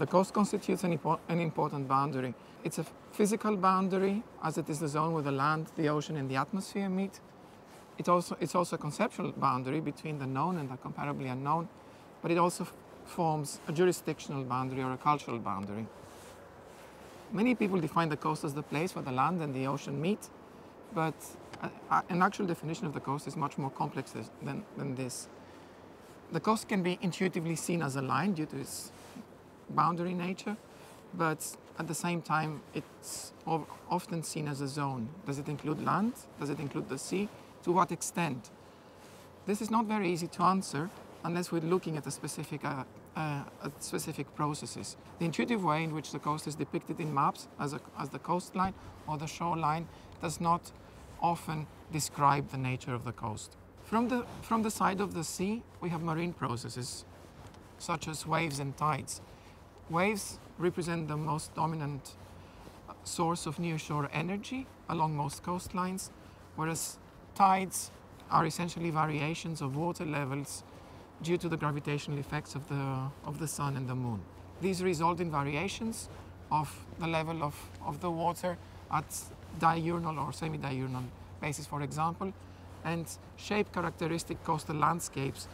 The coast constitutes an, impo- an important boundary. It's a physical boundary, as it is the zone where the land, the ocean, and the atmosphere meet. It also, it's also a conceptual boundary between the known and the comparably unknown, but it also forms a jurisdictional boundary or a cultural boundary. Many people define the coast as the place where the land and the ocean meet, but uh, uh, an actual definition of the coast is much more complex than, than this. The coast can be intuitively seen as a line due to its boundary nature, but at the same time, it's often seen as a zone. Does it include land? Does it include the sea? To what extent? This is not very easy to answer unless we're looking at a specific, uh, uh, at specific processes. The intuitive way in which the coast is depicted in maps as, a, as the coastline or the shoreline does not often describe the nature of the coast. From the, from the side of the sea, we have marine processes such as waves and tides. Waves represent the most dominant source of nearshore energy along most coastlines, whereas tides are essentially variations of water levels due to the gravitational effects of the, of the sun and the moon. These result in variations of the level of, of the water at diurnal or semi-diurnal basis, for example, and shape characteristic coastal landscapes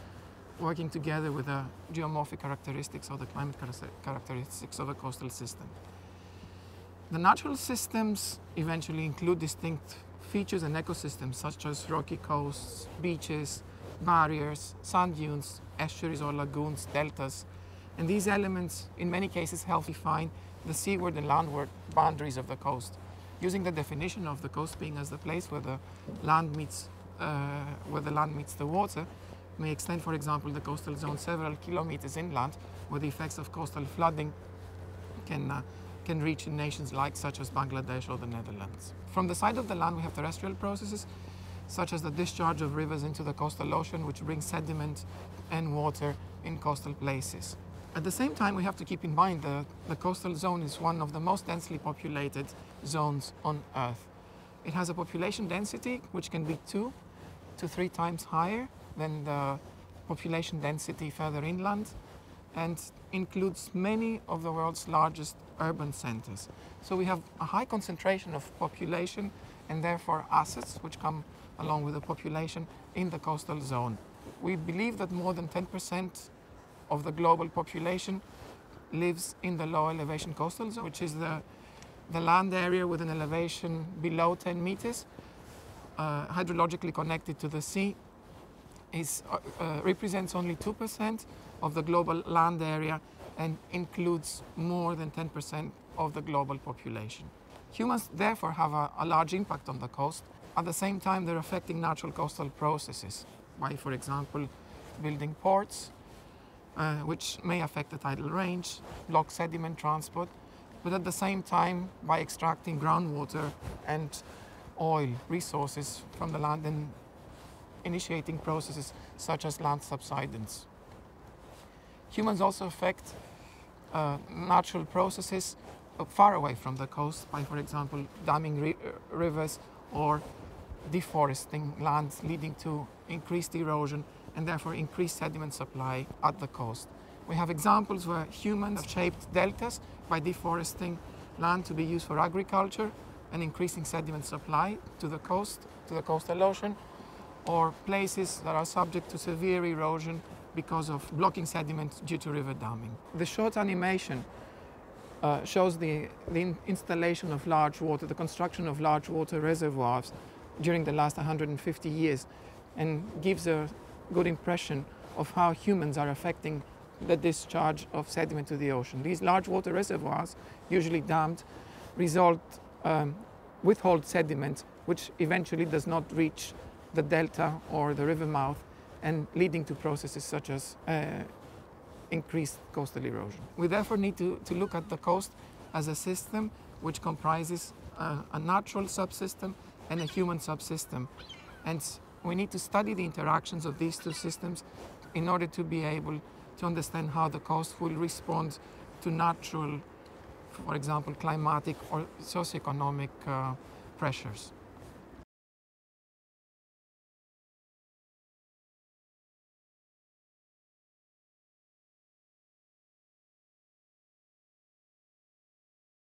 working together with the geomorphic characteristics or the climate characteristics of a coastal system. The natural systems eventually include distinct features and ecosystems such as rocky coasts, beaches, barriers, sand dunes, estuaries or lagoons, deltas, and these elements in many cases help define the seaward and landward boundaries of the coast. Using the definition of the coast being as the place where the land meets, uh, where the land meets the water, may extend, for example, the coastal zone several kilometers inland, where the effects of coastal flooding can, uh, can reach in nations like such as Bangladesh or the Netherlands. From the side of the land, we have terrestrial processes, such as the discharge of rivers into the coastal ocean, which brings sediment and water in coastal places. At the same time, we have to keep in mind that the coastal zone is one of the most densely populated zones on Earth. It has a population density which can be two to three times higher than the population density further inland and includes many of the world's largest urban centers. So we have a high concentration of population and therefore assets which come along with the population in the coastal zone. We believe that more than 10% of the global population lives in the low elevation coastal zone, which is the, the land area with an elevation below 10 meters, uh, hydrologically connected to the sea is, uh, uh, represents only 2% of the global land area and includes more than 10% of the global population. Humans therefore have a, a, large impact on the coast. At the same time, they're affecting natural coastal processes by, for example, building ports, uh, which may affect the tidal range, block sediment transport, but at the same time, by extracting groundwater and oil resources from the land and initiating processes such as land subsidence. Humans also affect uh, natural processes far away from the coast by, for example, damming ri rivers or deforesting lands, leading to increased erosion and therefore increased sediment supply at the coast. We have examples where humans have shaped deltas by deforesting land to be used for agriculture and increasing sediment supply to the coast, to the coastal ocean, or places that are subject to severe erosion because of blocking sediment due to river damming. The short animation uh, shows the, the installation of large water, the construction of large water reservoirs during the last 150 years and gives a good impression of how humans are affecting the discharge of sediment to the ocean. These large water reservoirs, usually dammed, result um, withhold sediment which eventually does not reach the delta or the river mouth and leading to processes such as uh, increased coastal erosion. We therefore need to, to look at the coast as a system which comprises uh, a natural subsystem and a human subsystem. And we need to study the interactions of these two systems in order to be able to understand how the coast will respond to natural, for example, climatic or socioeconomic uh, pressures.